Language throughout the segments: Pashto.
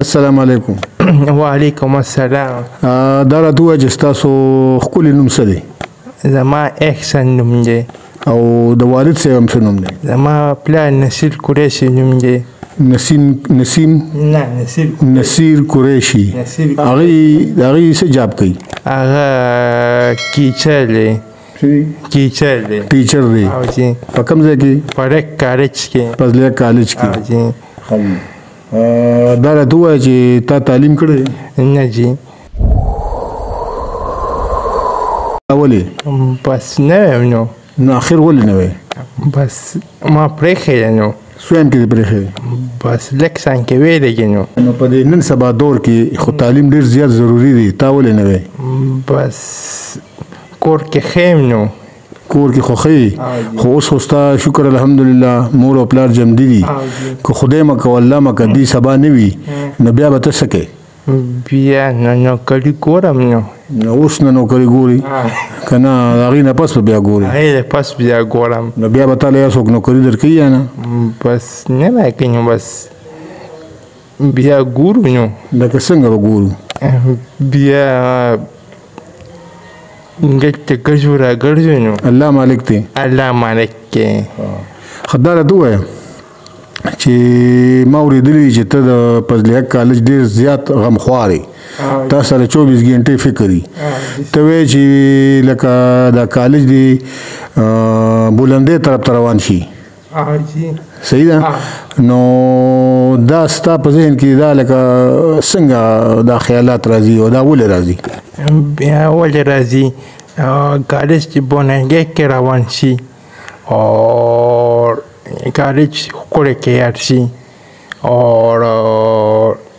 السلام علیکم وعلیکم السلام دا را دوه چې تاسو خپل نوم څه دی زما احسان نوم دی او د والد سره هم څه نوم دی زما پلان نسیل قریشی نوم دی نسیم نسیم نه نسیر نسیر قریشی هغه هغه څه جاب کوي هغه کیچلې ټیچر دی ټیچر دی او جی په کوم ځای کې په ریک کالج کې په ریک کالج کې او جی دا راته وایي چې تا تعلیم کړی نه جی اولی بس نه ویم نو نو اخر ولې نه وی بس ما پرېښې نو سویم کې پرېښې بس لک سان کې وی لګې نو نو په دې نن سبا دور کې خو تعلیم ډیر زیات ضروری دی تا ولې نه وی بس کور کې خیم نو کور کې خوخی خو اوس خوستا شکر الحمدلله مور او پلار جمع دي که خدای مکه والله مکه دي سبا نه وي نو بیا به تاسو کې بیا نه نو کړي ګورم نو اوس نه نو کړي ګوري کنه هغه نه پس بیا ګوري هغه پس بیا ګورم نو بیا به تعالی اوس نو کړي درکې یا نه بس نه نه کینو بس بیا ګورو نو لکه څنګه به ګورو بیا ګټ ته ګرځو را ګرځو نو الله مالک دی الله مالک دی خدای له دوه چې ما اوریدلی چې ته د پزلیک کالج ډیر زیات غمخواري تا سره 24 غنټه فکرې ته وی چې لکه دا کالج دی بلندې طرف روان شي صحیح ده نو دا ستا په ذهن کې دا لکه څنګه دا خیالات راځي او دا ولې راځي بیا ولې راځي کالج چې بوننګې کې روان شي او کالج خورې کې یار شي او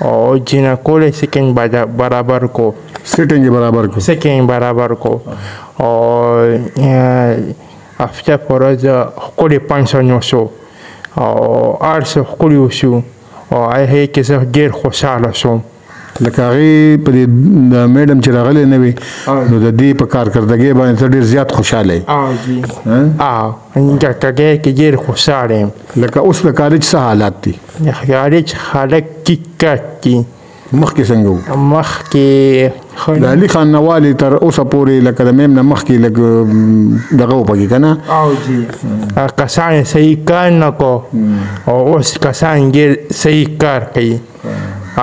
او جنا کولای سیټینګ برابر کو سیټینګ برابر کو سیټینګ برابر کو او هفته پرځ خپل پنځه نو شو او ارس خپل وشو او هغه کې زه ډیر خوشاله شوم لکه هغه په دې د میډم چې راغلې نه وي نو د دې په کارکردګۍ باندې ډیر زیات خوشاله اه جی اه کټکې کې ډېر خوشاله یم لکه اوس د کالج څه حالات دي د کالج خلک ټیک ټاک دي مخکې څنګه وو مخکې د علي خان نوالي تر اوسه پورې لکه د میم نه مخکې لګ دغه وپږي کنه او جی کسان صحیح کار نه کو او اوس کسان ډېر صحیح کار کوي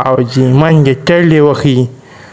او جی منګه تړلې وخی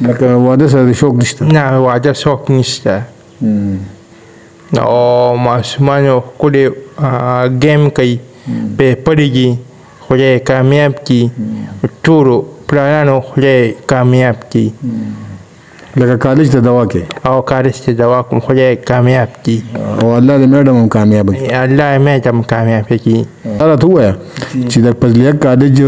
لکه واده سره د شوق نشته نه واده شوق نشته او ماشومان خپل ګیم کوي په پړېږي خدای کامیاب کی ټول پلانانو خدای کامیاب کی لکه کالج ته دوا کې او کالج ته دوا کوم خدای کامیاب کی او الله دې میډم هم کامیاب کی الله میډم کامیاب کی دا راته ووایه چې د فضلیه کالج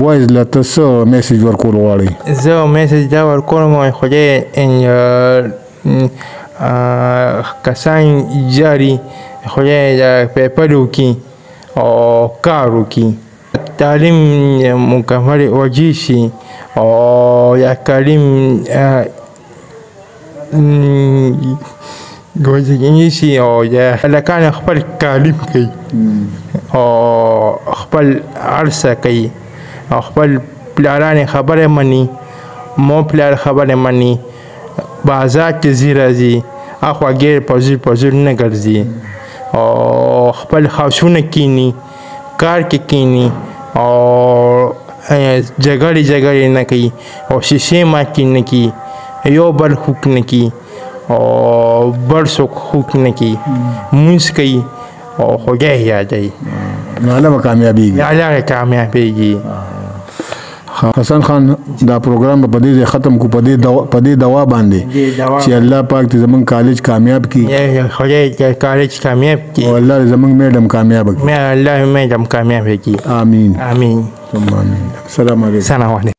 بوایز له ته څه میسج ورکول غواړي زه میسج دا ورکوم وای خو دې کسان جاري خو دې د پیپر وکي او کار وکي تعلیم مکمل وجی شي او یا تعلیم ګوزګینی شي او یا هلکان خپل تعلیم کوي او خپل عرصه کوي او خپل پلاران خبره مني مو پلار خبره مني بازار کې زی راځي اخوا غیر پزیر پزیر نه ګرځي او خپل خاصونه کینی کار کې کینی او جګړې جګړې نه کوي او شیشې ماتې نه کی یو بل خوک نه کی او بل څوک خوک نه کی مونږ کوي او خدای یادوي نو هغه کامیابیږي هغه کامیابیږي حسن خان دا پروګرام په دې ختم کو په دې په دې دوا باندې چې الله پاک دې زمون کالج کامیاب کړي خدای دې کالج کامیاب کړي او الله زمون میډم کامیاب کړي مې الله میډم کامیاب کړي امين امين ثم امين السلام علیکم السلام علیکم